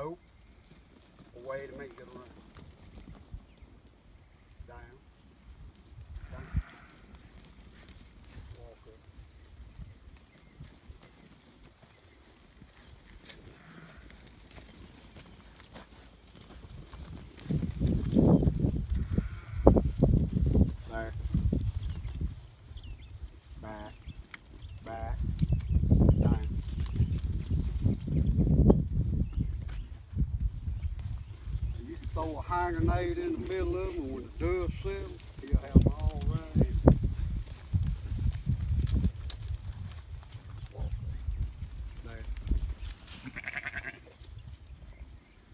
Nope. A way to make a good run. Hang a grenade in the middle of them, when the dust settles, he'll have them all right.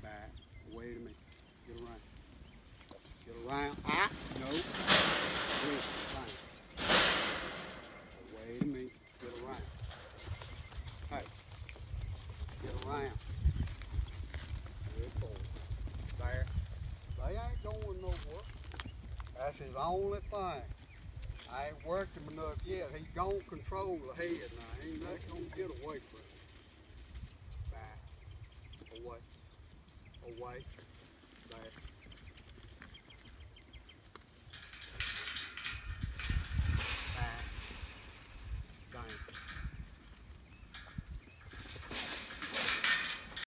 Back, wait a minute, get around. Get around, ah, no. Wait, fine. Wait a minute, get around. Hey, get around. Good boy. There. They ain't going nowhere. That's his only thing. I ain't worked him enough yet. He gon' control the head now. Ain't nothing gonna get away from him. Back. Away. Away.